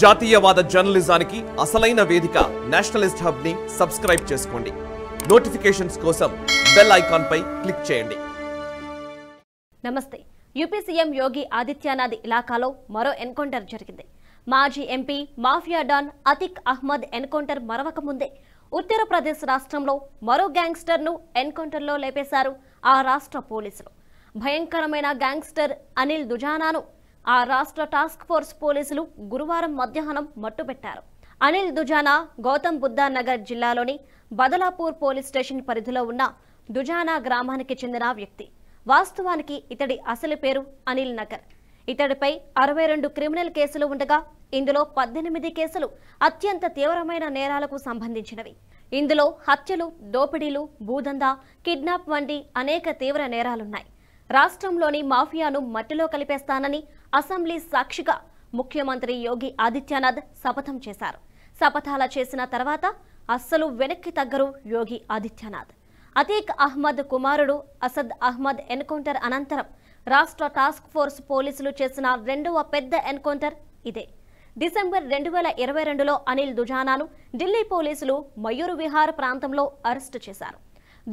జాతీయవాద జర్నలిజానికి అసలైన వేదిక నేషనలిస్ట్ హబ్ని సబ్స్క్రైబ్ చేసుకోండి. నోటిఫికేషన్స్ కోసం బెల్ ఐకాన్ పై క్లిక్ చేయండి. నమస్తే. యూపీ సీఎం యోగి ఆదిత్యనాథ్ ఇలాకాలో మరో ఎన్కౌంటర్ జరిగింది. మాజీ MP mafia don Atiq Ahmed encounter మరవక ముందే ఉత్తరప్రదేశ్ రాష్ట్రంలో మరో గ్యాంగ్స్టర్ను ఎన్కౌంటర్లో లేపేశారు ఆ రాష్ట్ర పోలీసులు. భయంకరమైన గ్యాంగ్స్టర్ అనిల్ దుజానాను ఆ రాష్ట్ర టాస్క్ ఫోర్స్ పోలీసులు గురువారం మధ్యాహ్నం మట్టుబెట్టారు. అనిల్ దుజానా గౌతమ్ బుద్ధ నగర్ జిల్లాలోని బదలాపూర్ పోలీస్ స్టేషన్ పరిధిలో ఉన్న దుజానా గ్రామానికి చెందిన వ్యక్తి. వాస్తవానికి ఇతడి అసలు పేరు అనిల్ నగర్. ఇతడిపై అరవై రెండు క్రిమినల్ కేసులు ఉండగా ఇందులో పద్దెనిమిది కేసులు అత్యంత తీవ్రమైన నేరాలకు సంబంధించినవి. ఇందులో హత్యలు దోపిడీలు భూదందా కిడ్నాప్ వంటి అనేక తీవ్ర నేరాలున్నాయి. రాష్ట్రంలోని మాఫియాను మట్టిలో కలిపేస్తానని అసెంబ్లీ సాక్షిగా ముఖ్యమంత్రి యోగి ఆదిత్యనాథ్ శపథం చేశారు. శపథాల చేసిన తర్వాత అస్సలు వెనక్కి తగ్గరు యోగి ఆదిత్యనాథ్. అతీక్ అహ్మద్ కుమారుడు అసద్ అహ్మద్ ఎన్కౌంటర్ అనంతరం రాష్ట్ర టాస్క్ ఫోర్స్ పోలీసులు చేసిన రెండవ పెద్ద ఎన్కౌంటర్ ఇదే. డిసెంబర్ రెండు వేల ఇరవై రెండులో అనిల్ దుజానాను ఢిల్లీ పోలీసులు మయూర్ విహార్ ప్రాంతంలో అరెస్టు చేశారు.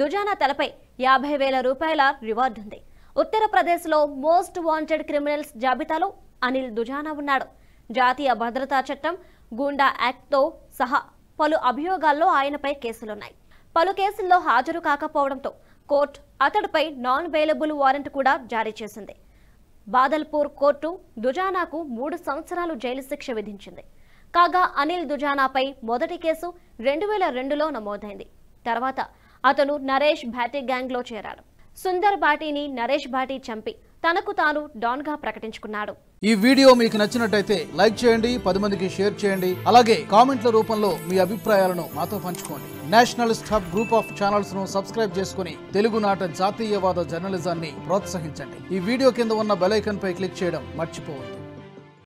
దుజానా తలపై యాభై వేల రూపాయల రివార్డు ఉంది ఉత్తరప్రదేశ్లో మోస్ట్ వాంటెడ్ క్రిమినల్స్ జాబితాలో అనిల్ దుజానా ఉన్నాడు. జాతీయ భద్రతా చట్టం గూండా యాక్ట్తో సహా పలు అభియోగాల్లో ఆయనపై కేసులున్నాయి. పలు కేసుల్లో హాజరు కాకపోవడంతో కోర్టు అతడిపై నాన్ బెయిలబుల్ వారెంట్ కూడా జారీ చేసింది. బాదల్పూర్ కోర్టు దుజానాకు మూడు సంవత్సరాలు జైలు శిక్ష విధించింది. కాగా అనిల్ దుజానాపై మొదటి కేసు రెండు వేల రెండులో నమోదైంది. తర్వాత అతను నరేష్ భ్యాటి గ్యాంగ్లో చేరాడు. సుందర్ భాటీని నరేష్ భాటీ చంపి తనకు తాను డాన్గా ప్రకటించుకున్నాడు. ఈ వీడియో మీకు నచ్చినట్టయితే లైక్ చేయండి పది మందికి షేర్ చేయండి అలాగే కామెంట్ల రూపంలో మీ అభిప్రాయాలను మాతో పంచుకోండి. నేషనలిస్ట్ హబ్ గ్రూప్ ఆఫ్ ఛానల్స్ను సబ్స్క్రైబ్ చేసుకుని తెలుగునాట జాతీయవాద జర్నలిజాన్ని ప్రోత్సహించండి. ఈ వీడియో కింద ఉన్న బెలైకన్ పై క్లిక్ చేయడం మర్చిపోవద్దు.